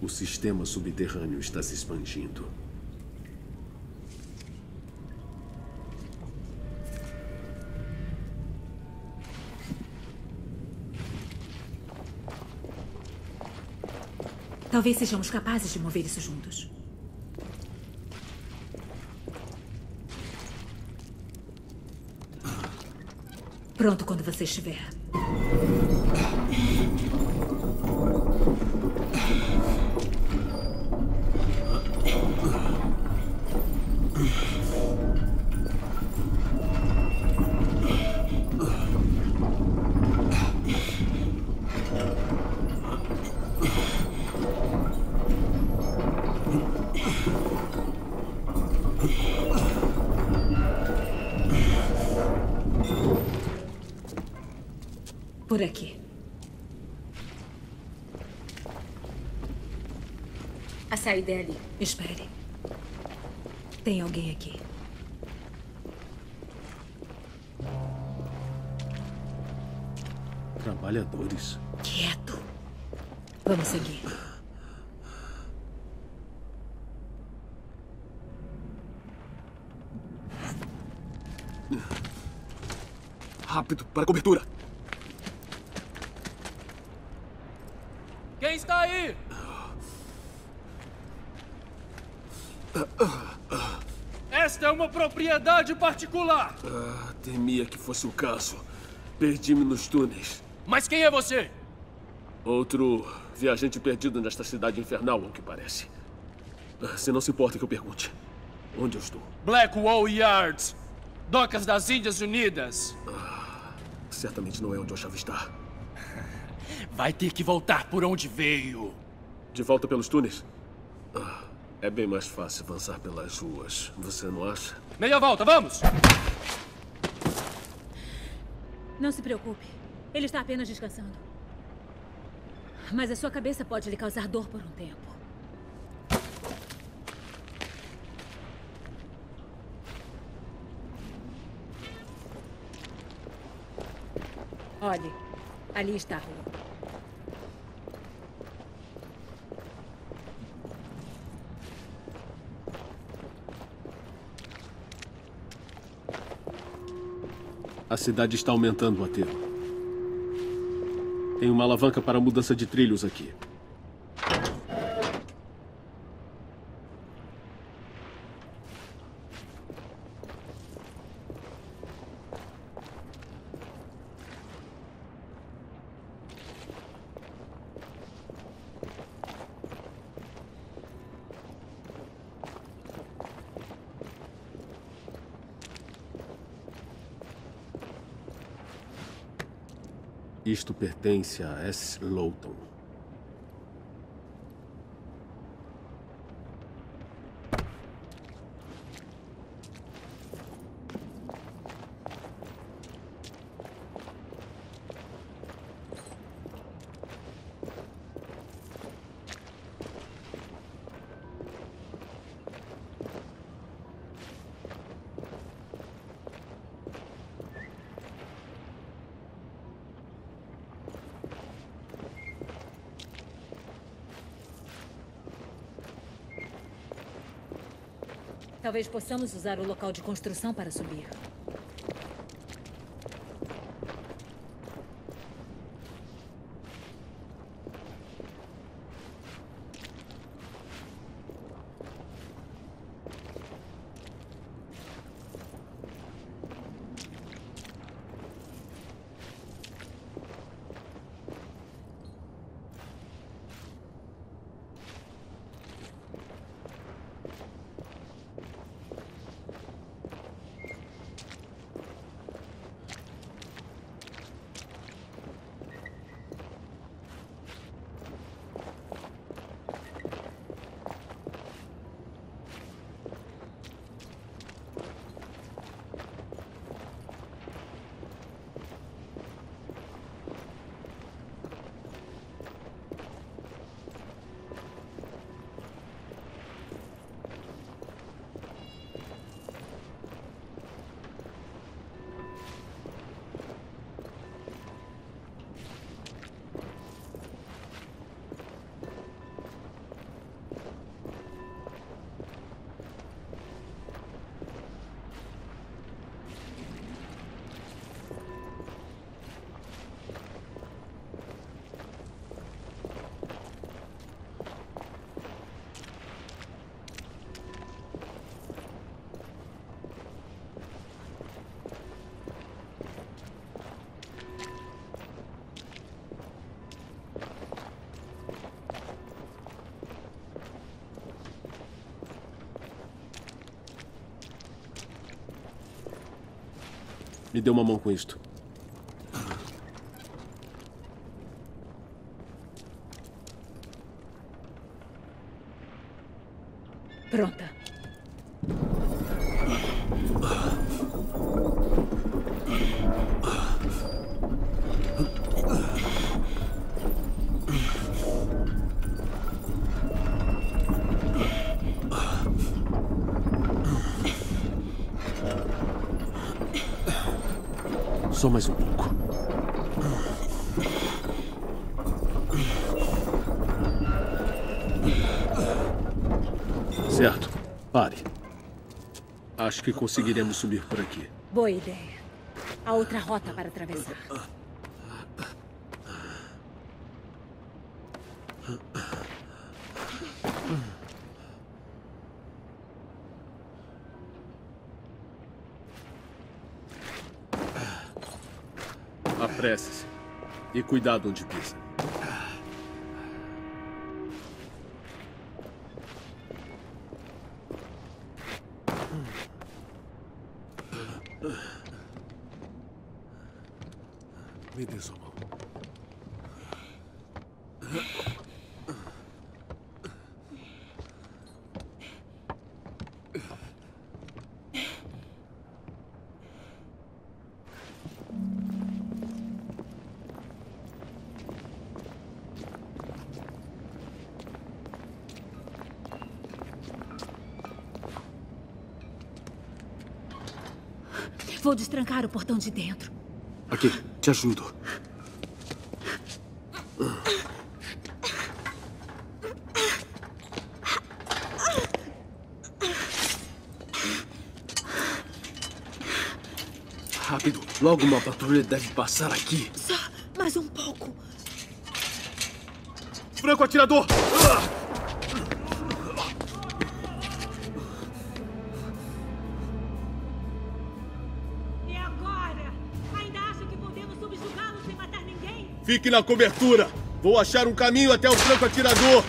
O sistema subterrâneo está se expandindo. Talvez sejamos capazes de mover isso juntos. Pronto quando você estiver. Por aqui. A saída é ali. Espere. Tem alguém aqui. Trabalhadores. Quieto. Vamos seguir. Rápido, para a cobertura. Quem está aí? Esta é uma propriedade particular. Ah, temia que fosse o caso. Perdi-me nos túneis. Mas quem é você? Outro viajante perdido nesta cidade infernal, ao que parece. Ah, Se não se importa que eu pergunte. Onde eu estou? Blackwall Yards. Docas das Índias Unidas. Certamente não é onde eu achava estar. Vai ter que voltar por onde veio. De volta pelos túneis? Ah, é bem mais fácil avançar pelas ruas. Você não acha? Meia volta, vamos! Não se preocupe. Ele está apenas descansando. Mas a sua cabeça pode lhe causar dor por um tempo. Olhe, ali está a rua. A cidade está aumentando o. Tem uma alavanca para mudança de trilhos aqui. Isto pertence a S. Lowton. Talvez possamos usar o local de construção para subir. Me dê uma mão com isto. Só mais um pouco. Certo. Pare. Acho que conseguiremos subir por aqui. Boa ideia. Há outra rota para atravessar. E cuidado onde pisa. Me dê sua mão. Vou destrancar o portão de dentro. Aqui, te ajudo. Rápido, logo uma patrulha deve passar aqui. Só mais um pouco. Franco atirador! E Fique na cobertura. Vou achar um caminho até o franco atirador.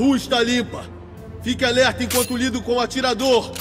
Rua está limpa. Fique alerta enquanto lido com o atirador.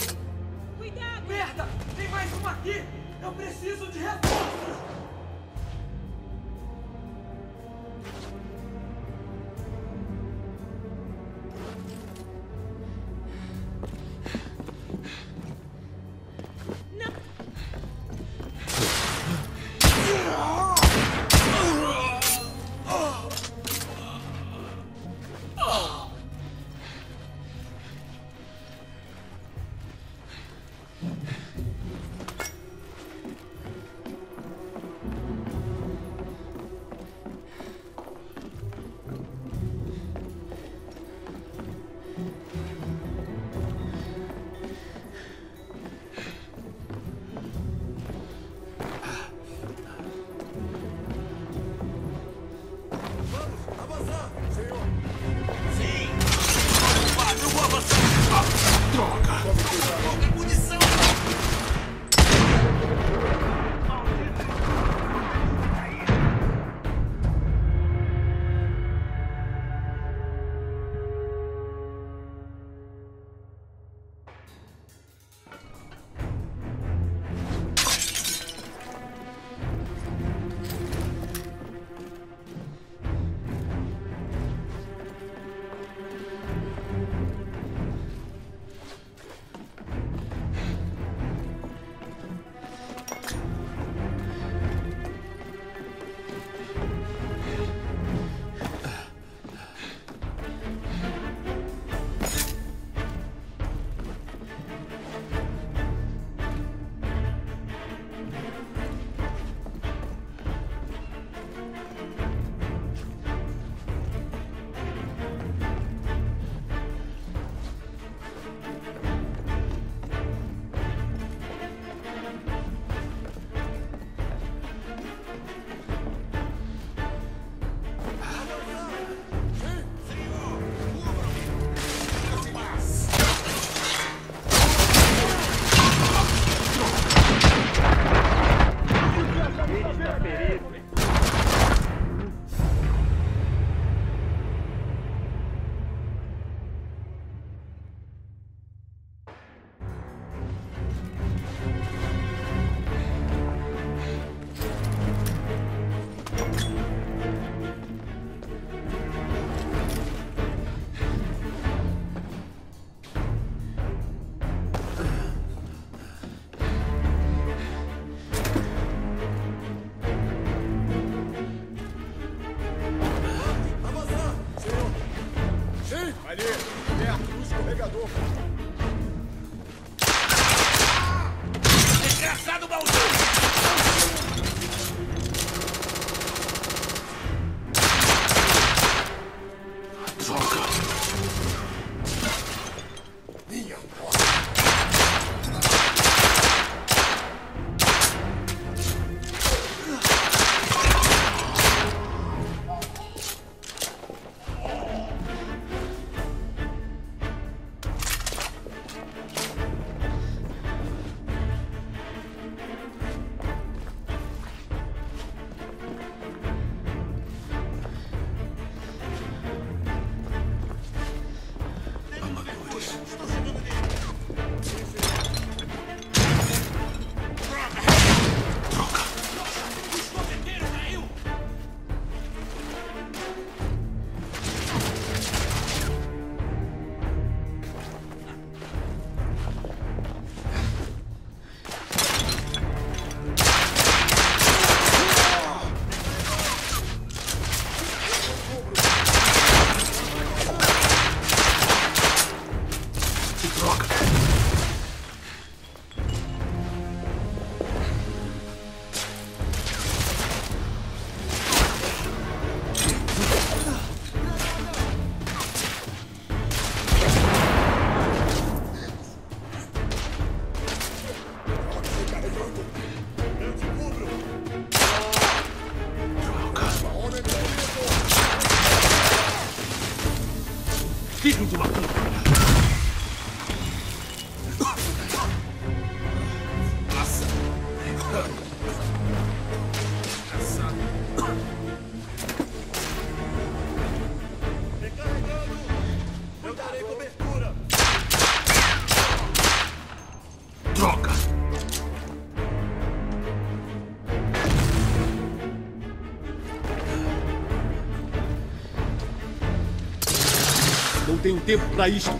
tenho tempo para isto.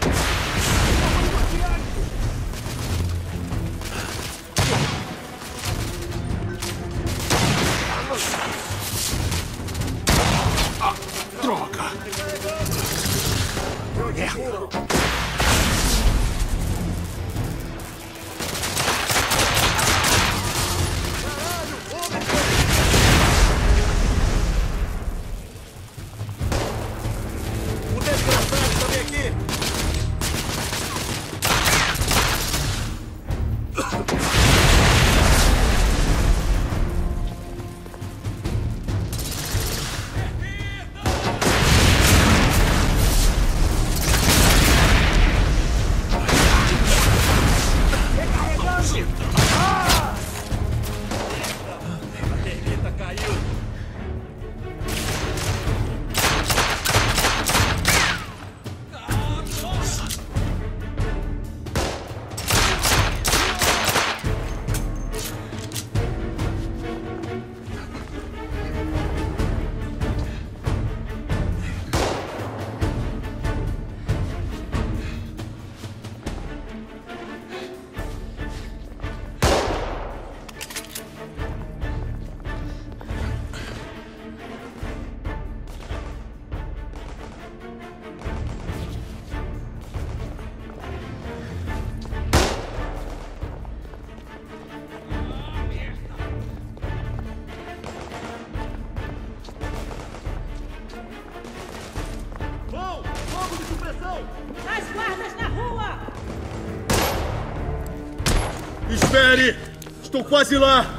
Espere! Estou quase lá!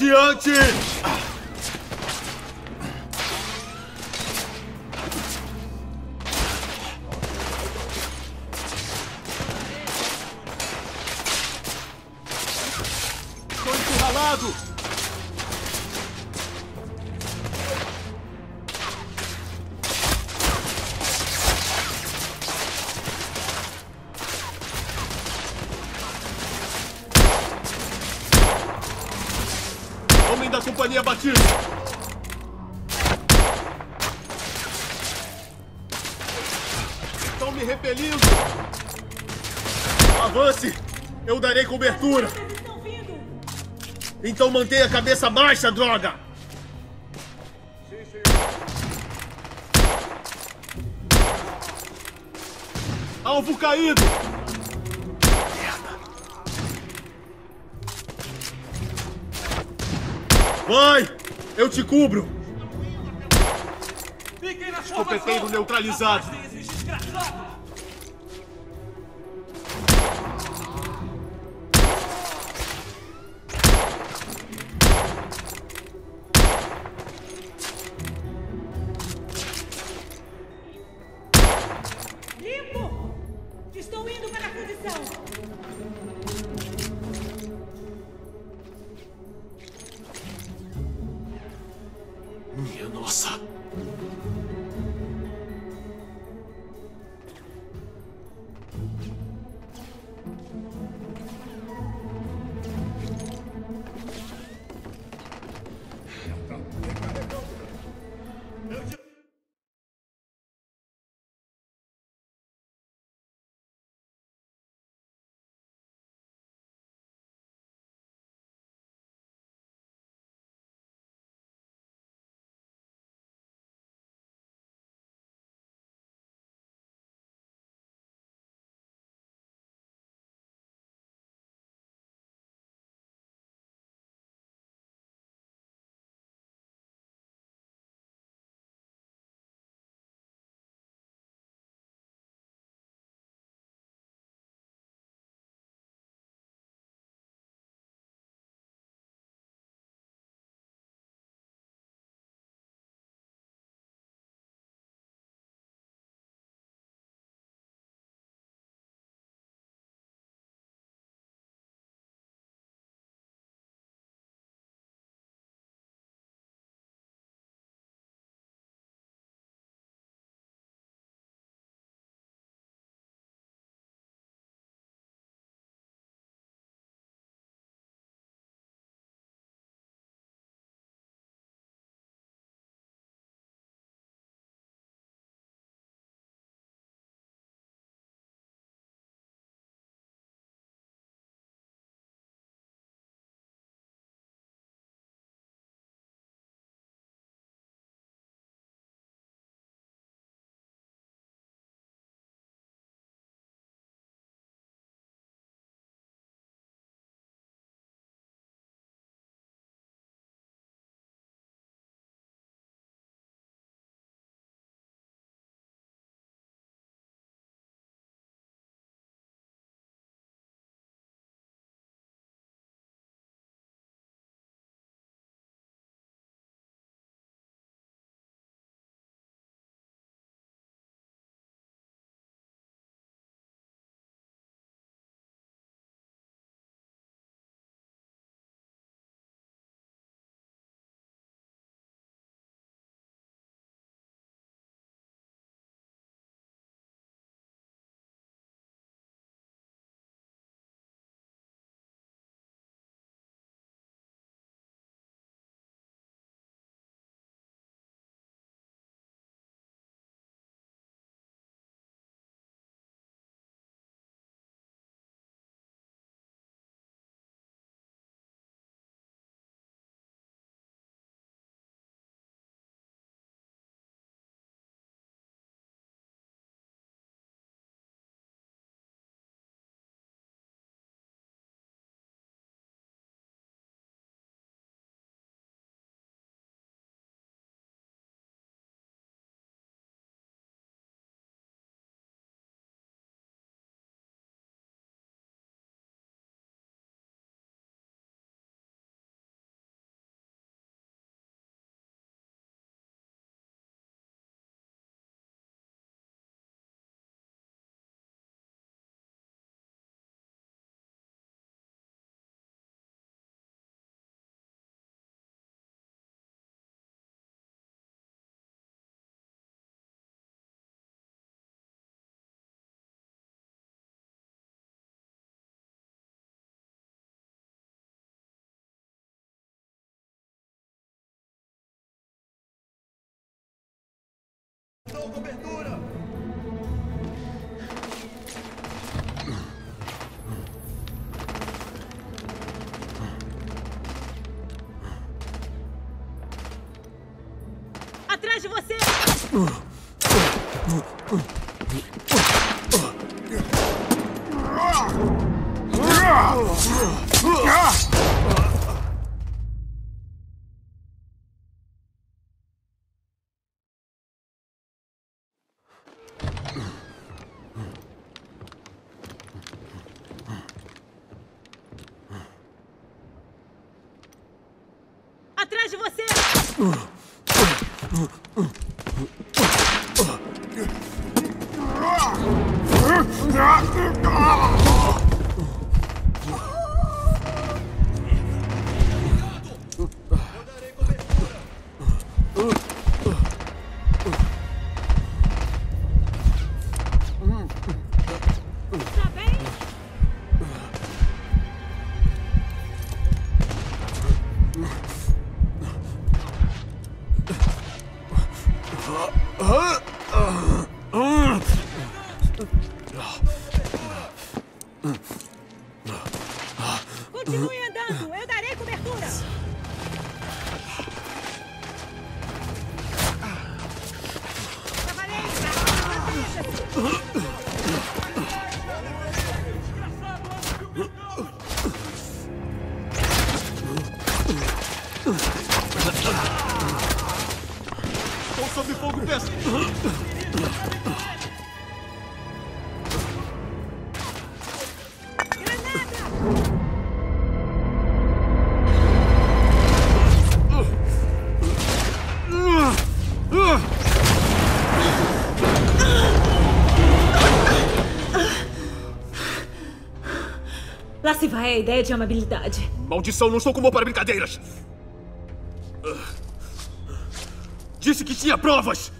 지하진! Mantenha a cabeça baixa, droga! Alvo caído! Vai! Eu te cubro! Escopeteiro neutralizado! Munição, cobertura! Atrás de você! Vai a ideia de amabilidade. Maldição, não sou como para brincadeiras! Disse que tinha provas!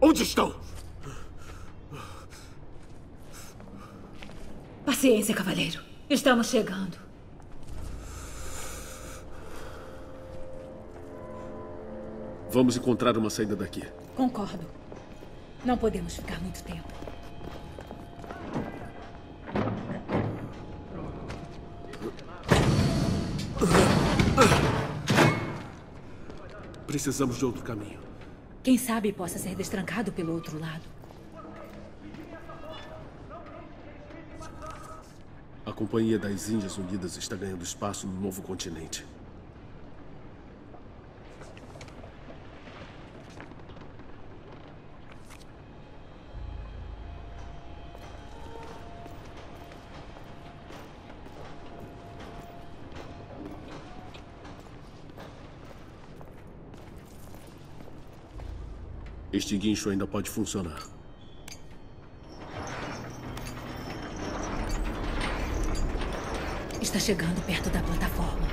Onde estão? Paciência, cavaleiro. Estamos chegando. Vamos encontrar uma saída daqui. Concordo. Não podemos ficar muito tempo. Precisamos de outro caminho. Quem sabe possa ser destrancado pelo outro lado. A Companhia das Índias Unidas está ganhando espaço no novo continente. Este guincho ainda pode funcionar. Está chegando perto da plataforma.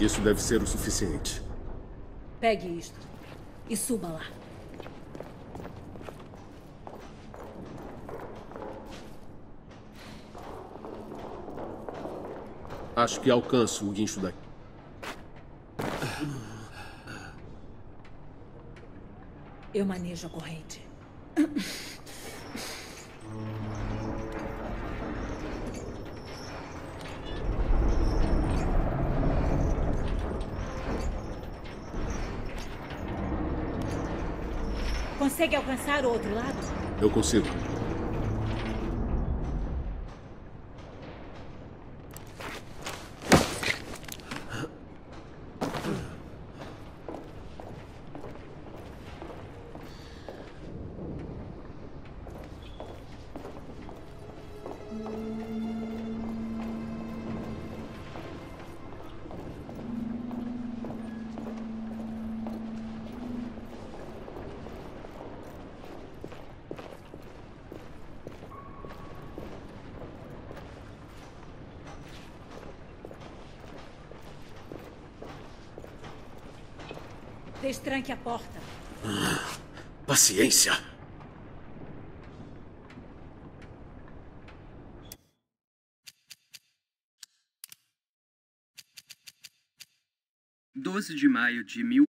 Isso deve ser o suficiente. Pegue isto e suba lá. Acho que alcanço o guincho daqui. Eu manejo a corrente. Consegue alcançar o outro lado? Eu consigo. Destranque a porta. Paciência. 12 de maio de mil.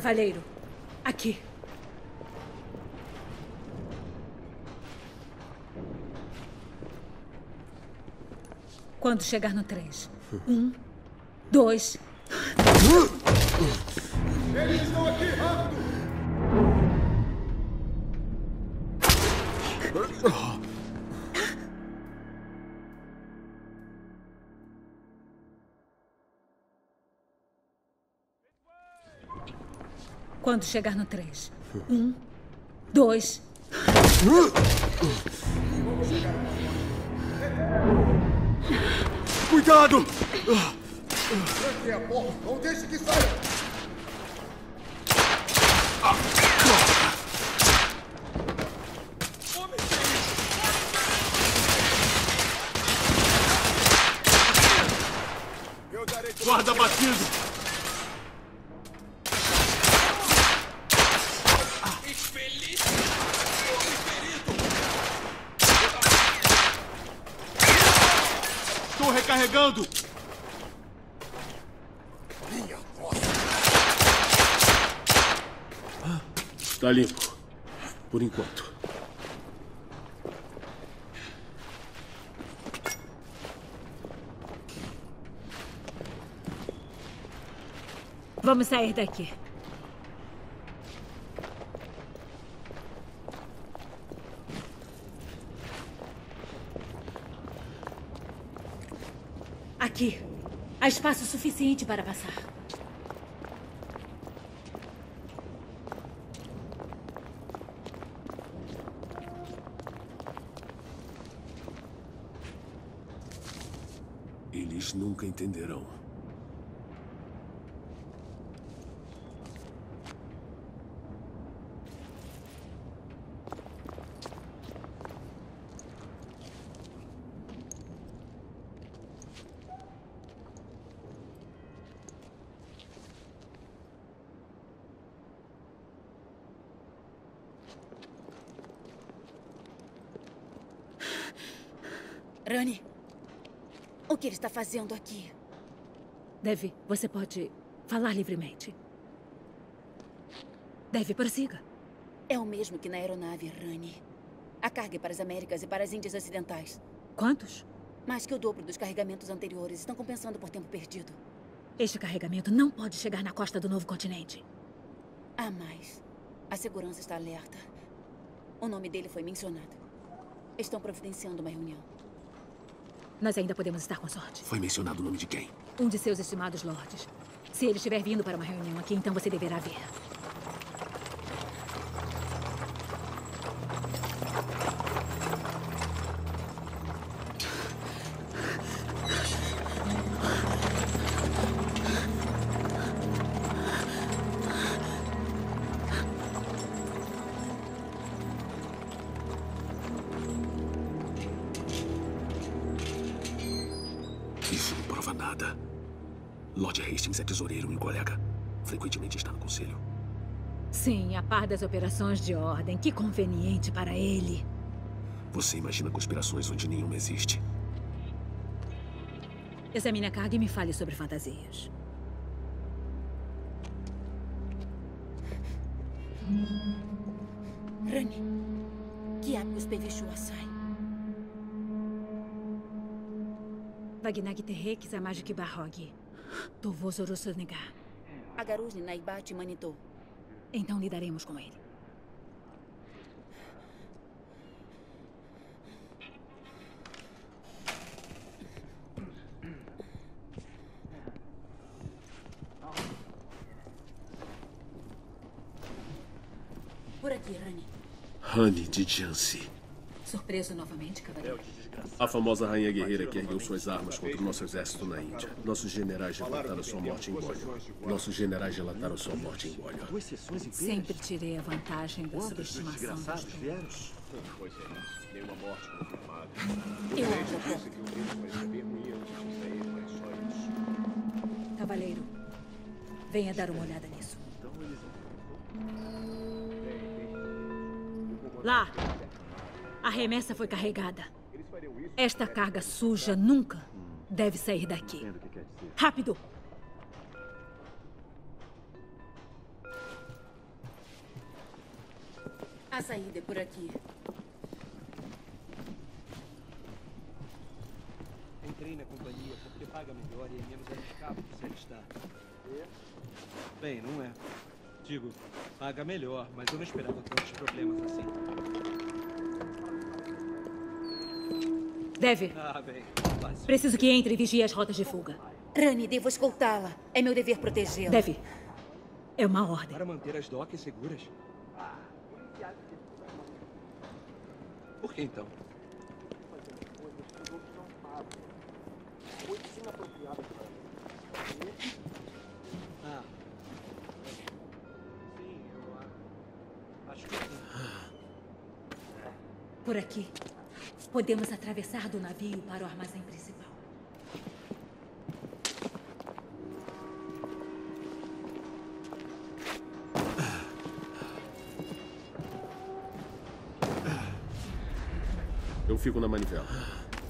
Cavaleiro, aqui. Quando chegar no três. Um, dois. Eles estão Quando chegar no três. Um, dois. Cuidado! Tranque a porta, não deixe que saia! Eu darei Guarda batido! Estou recarregando! minha nossa! Está limpo. Por enquanto. Vamos sair daqui. Aqui. Há espaço suficiente para passar. Eles nunca entenderão. Rani, o que ele está fazendo aqui? Deve, você pode falar livremente. Deve, prossiga. É o mesmo que na aeronave, Rani. A carga é para as Américas e para as Índias Ocidentais. Quantos? Mais que o dobro dos carregamentos anteriores. Estão compensando por tempo perdido. Este carregamento não pode chegar na costa do novo continente. Há mais. A segurança está alerta. O nome dele foi mencionado. Estão providenciando uma reunião. Nós ainda podemos estar com sorte. Foi mencionado o nome de quem? Um de seus estimados lordes. Se ele estiver vindo para uma reunião aqui, então você deverá ver. A das operações de ordem. Que conveniente para ele. Você imagina conspirações onde nenhuma existe. Examine a carga e me fale sobre fantasias. Rani, Kiapos Pevishua sai. Vagnag Terrek Zamajik Barrog. Tovo Zorossonegar. Agarusni Naibate Manitou. Então lidaremos com ele. Por aqui, Rani. Honey de Jansi. Surpreso novamente, cavaleiro. A famosa rainha guerreira que ergueu suas armas contra o nosso exército na Índia. Nossos generais relataram sua morte em Goya. Nossos generais relataram sua morte em Goya. Sempre tirei a vantagem da subestimação dos. Eu porta. Cavaleiro, venha dar uma olhada nisso. Lá! A remessa foi carregada. Esta carga suja nunca deve sair daqui. Rápido! A saída é por aqui. Entrei na companhia porque paga melhor e é menos arriscado que se alistar. Bem, não é. Digo, paga melhor, mas eu não esperava tantos problemas assim. Deve. Ah, bem. Preciso que entre e vigie as rotas de fuga. Rani, devo escoltá-la. É meu dever protegê-la. Deve. É uma ordem. Para manter as docas seguras. Por que então? Ah. Sim, eu acho que sim. Por aqui. Podemos atravessar do navio para o armazém principal. Eu fico na manivela.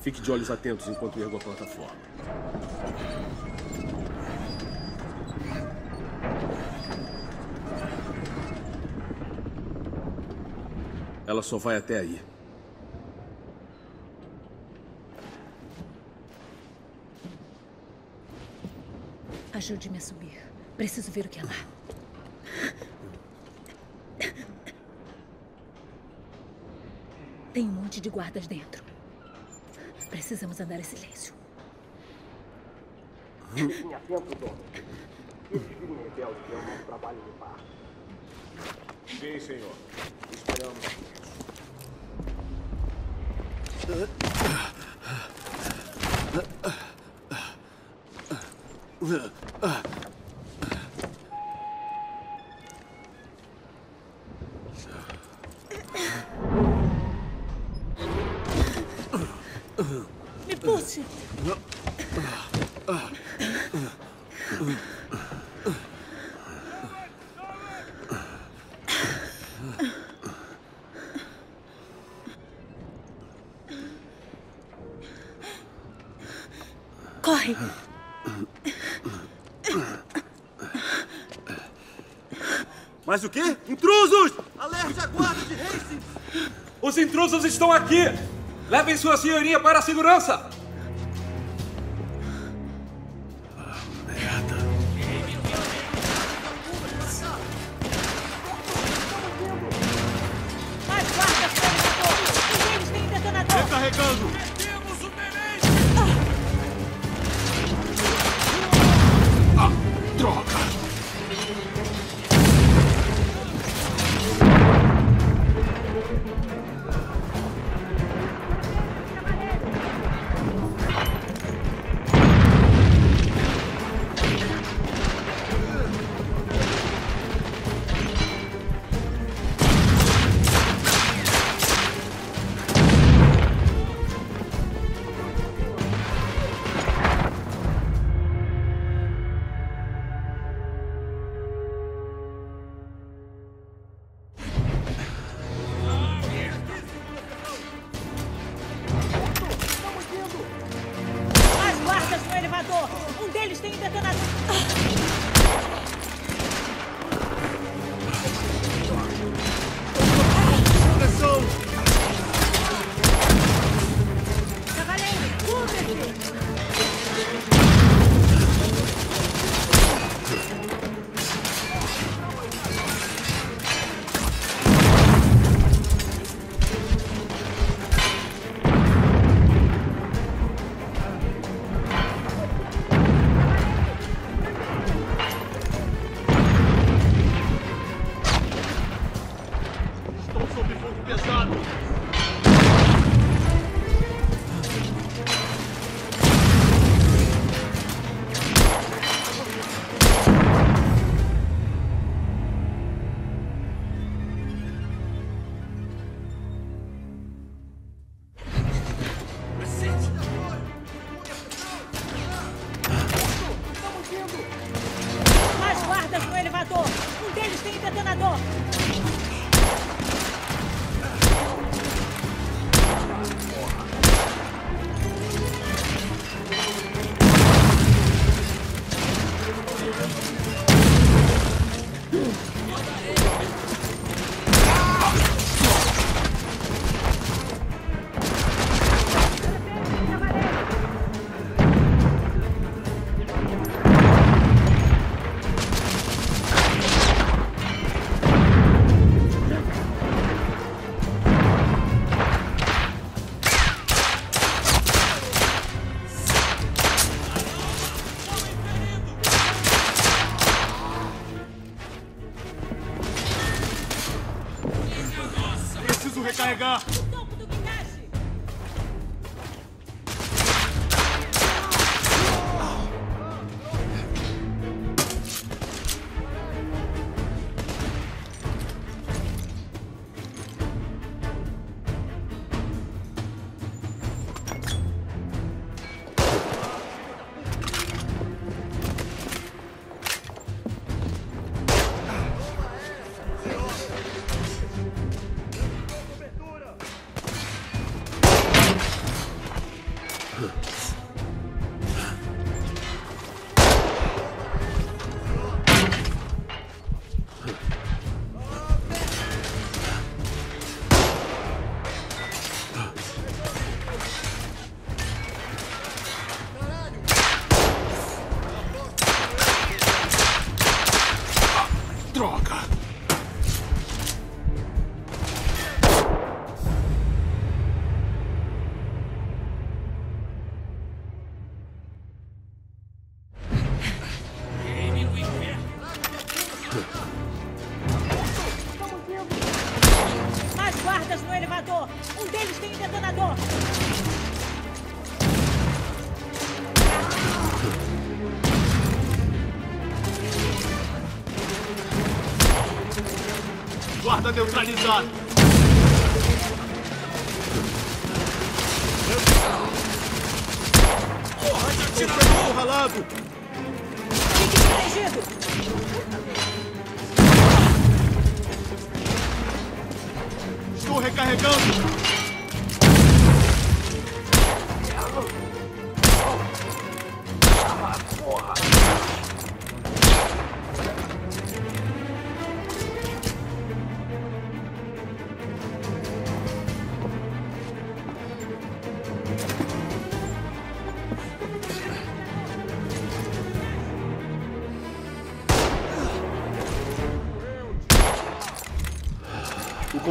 Fique de olhos atentos enquanto ergo a plataforma. Ela só vai até aí. Ajude-me a subir. Preciso ver o que é lá. Tem um monte de guardas dentro. Precisamos andar em silêncio. Sim, senhor. Esperamos. Me Mas o quê? Intrusos! Alerte a guarda de Hastings! Os intrusos estão aqui! Levem sua senhoria para a segurança! Carrega! O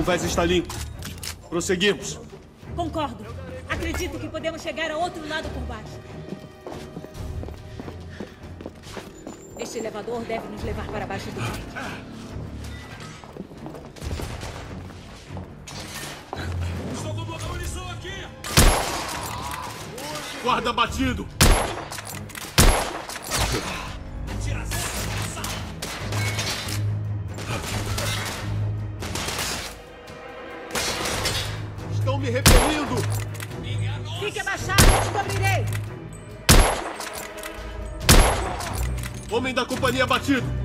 O convés está limpo. Prosseguimos. Concordo. Acredito que podemos chegar ao outro lado por baixo. Este elevador deve nos levar para baixo do prédio. Estou com pouca munição aqui! Guarda batido! Companhia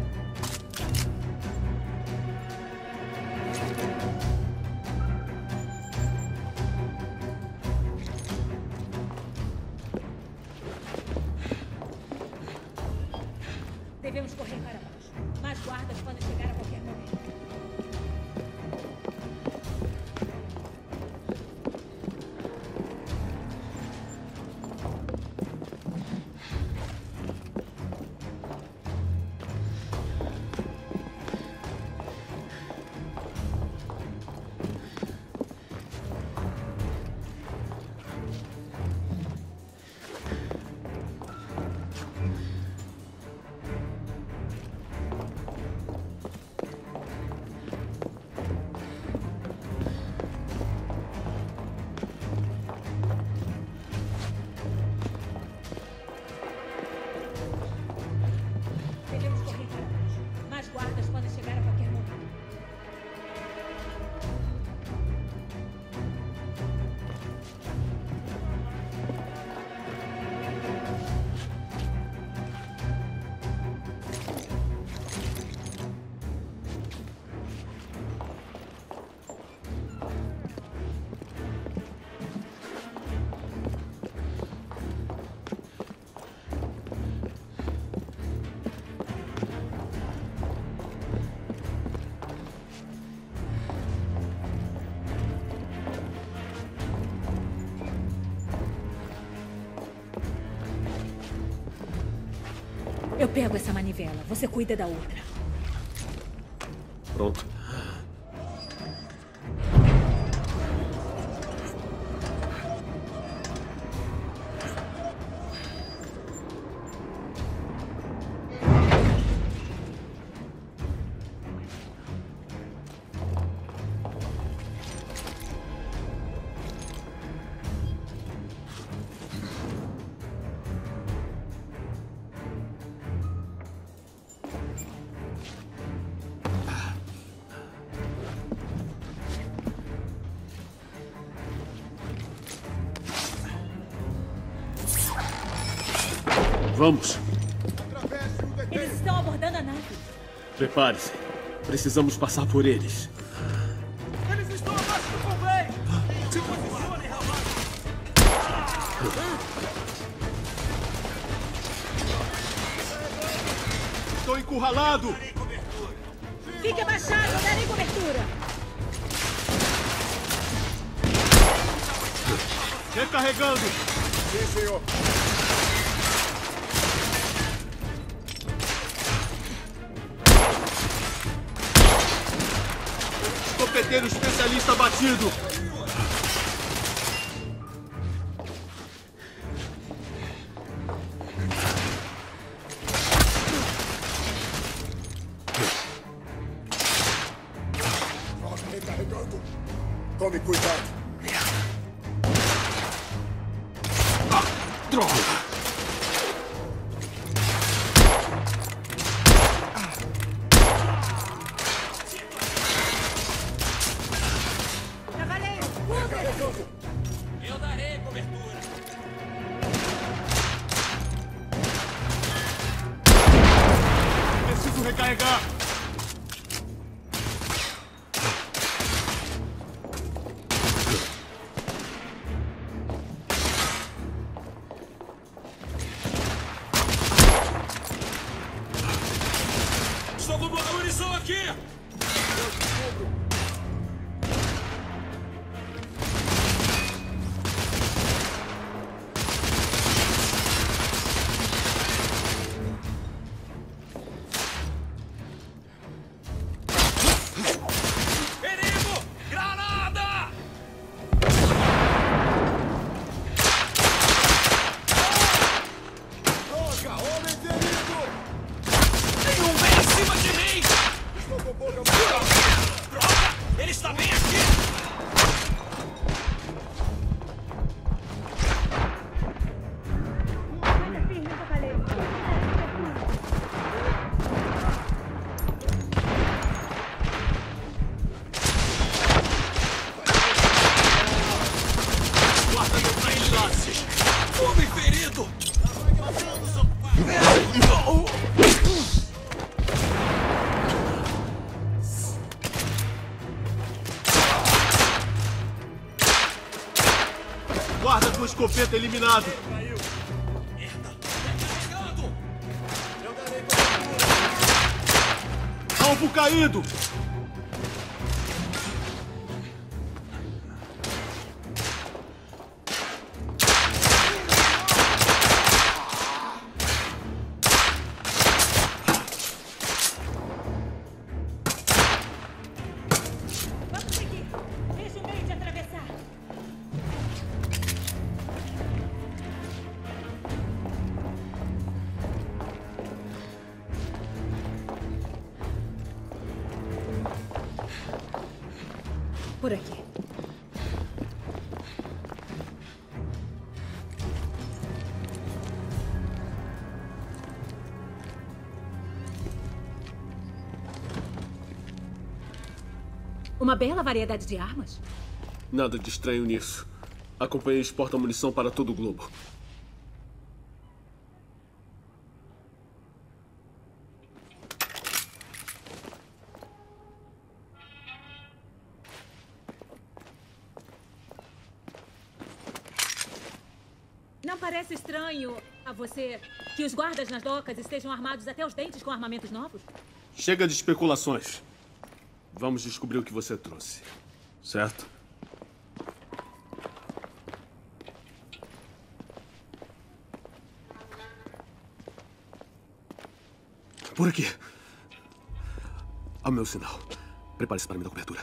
Eu pego essa manivela. Você cuida da outra. Vamos. Eles estão abordando a nave. Prepare-se. Precisamos passar por eles. Eles estão abaixo do convés! Se posicionem, rapaz! Estou encurralado! Fique abaixado, darei cobertura. Recarregando! Sim, senhor. Especialista batido! Eliminado! Uma bela variedade de armas. Nada de estranho nisso. A companhia exporta munição para todo o globo. Não parece estranho a você que os guardas nas docas estejam armados até os dentes com armamentos novos? Chega de especulações. Vamos descobrir o que você trouxe. Certo? Por aqui. Ao meu sinal. Prepare-se para me dar cobertura.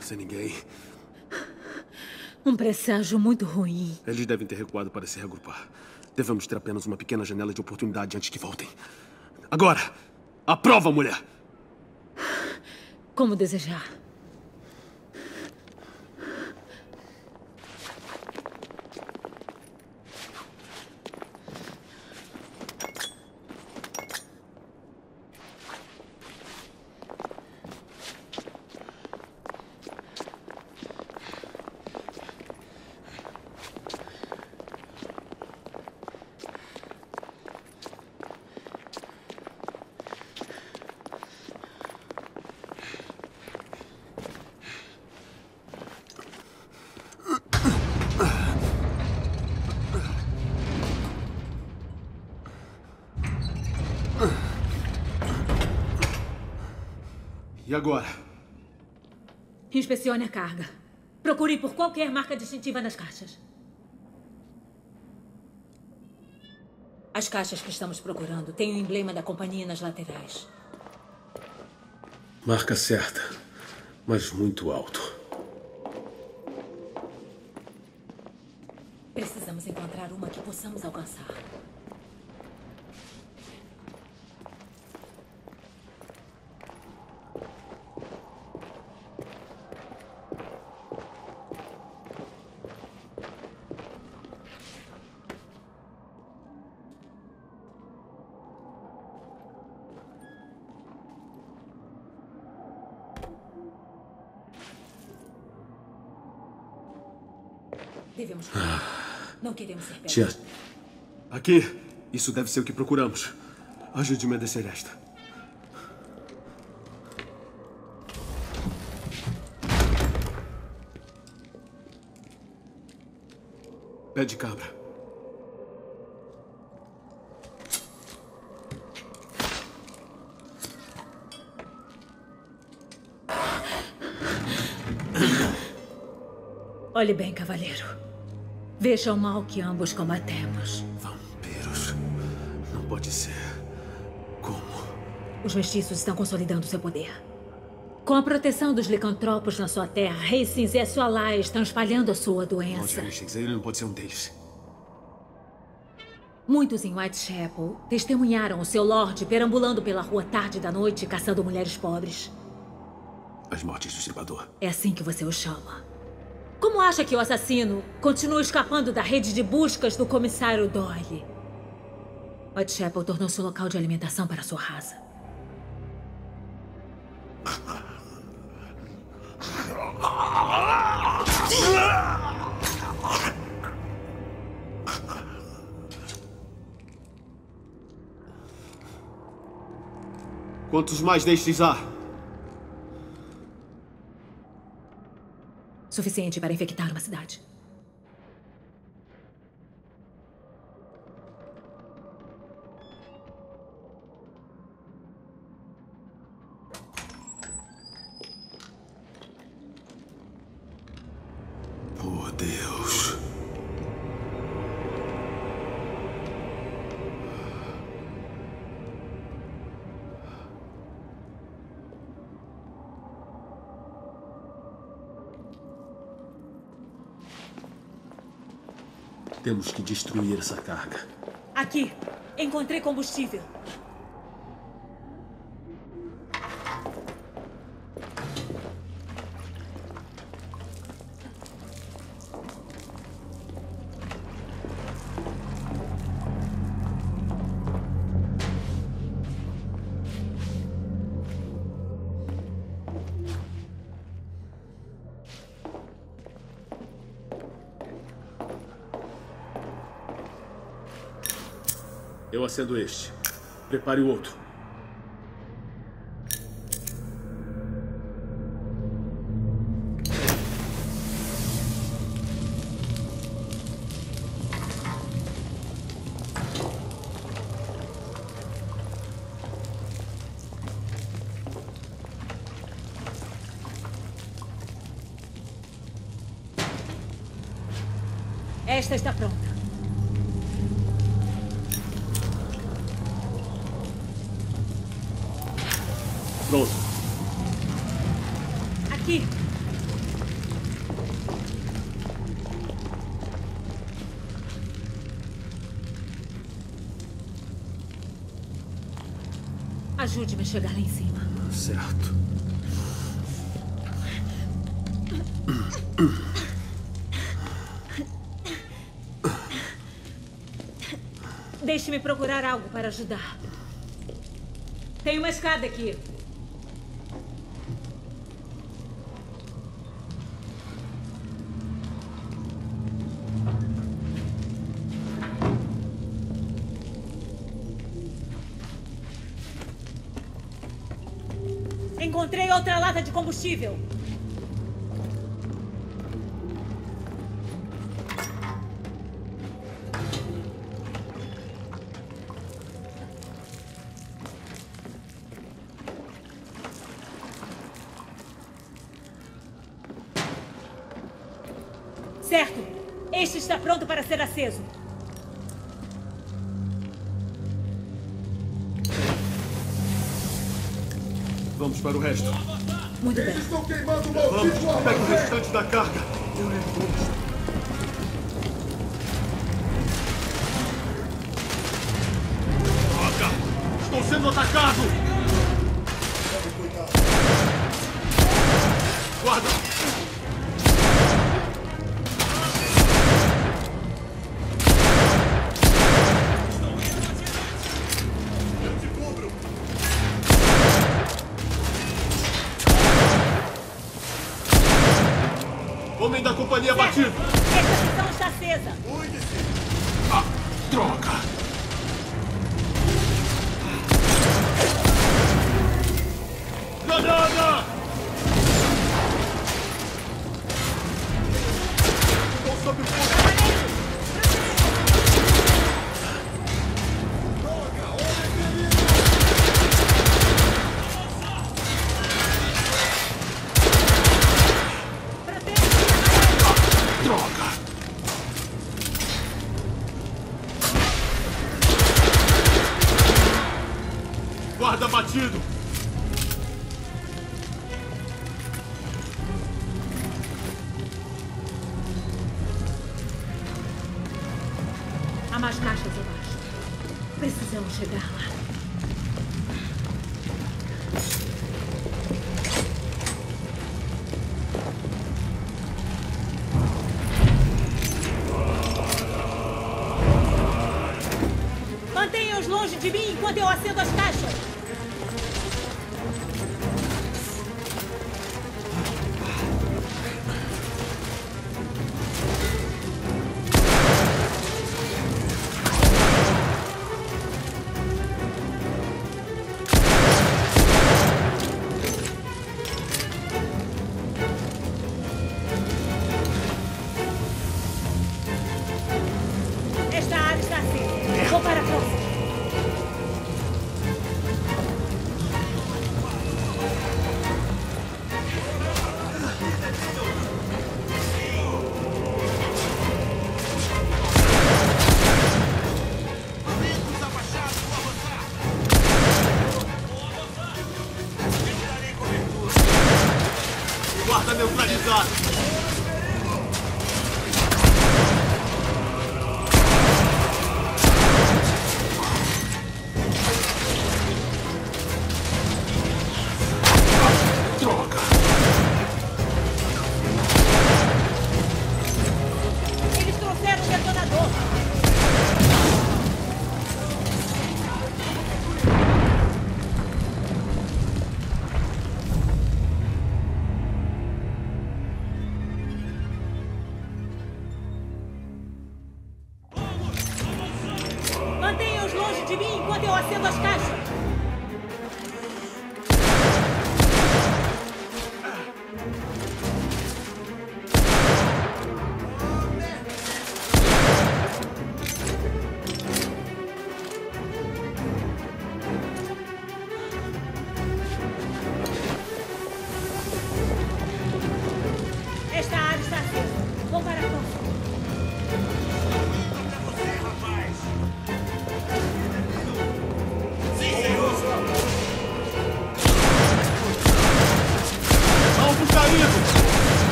Sem ninguém. Um presságio muito ruim. Eles devem ter recuado para se reagrupar. Devemos ter apenas uma pequena janela de oportunidade antes que voltem. Agora! A prova, mulher! Como desejar. E agora? Inspecione a carga. Procure por qualquer marca distintiva nas caixas. As caixas que estamos procurando têm o emblema da companhia nas laterais. Marca certa, mas muito alto. Precisamos encontrar uma que possamos alcançar. Devemos. Não queremos ser pegos. Tia, Aqui. Isso deve ser o que procuramos. Ajude-me a descer esta. Pé de cabra. Olhe bem, cavalheiro. Veja o mal que ambos combatemos. Vampiros. Não pode ser. Como? Os mestiços estão consolidando seu poder. Com a proteção dos licantropos na sua terra, e a sua Lai estão espalhando a sua doença. Hastings, ele não pode ser um deles. Muitos em Whitechapel testemunharam o seu Lorde perambulando pela rua tarde da noite caçando mulheres pobres. As mortes do estripador. É assim que você o chama. Como acha que o assassino continua escapando da rede de buscas do comissário Doyle? Whitechapel tornou-se local de alimentação para sua raça. Quantos mais destes há? Suficiente para infectar uma cidade. Temos que destruir essa carga. Aqui, encontrei combustível. Eu acendo este. Prepare o outro. Ajude-me a chegar lá em cima. Certo. Deixe-me procurar algo para ajudar. Tem uma escada aqui. De combustível.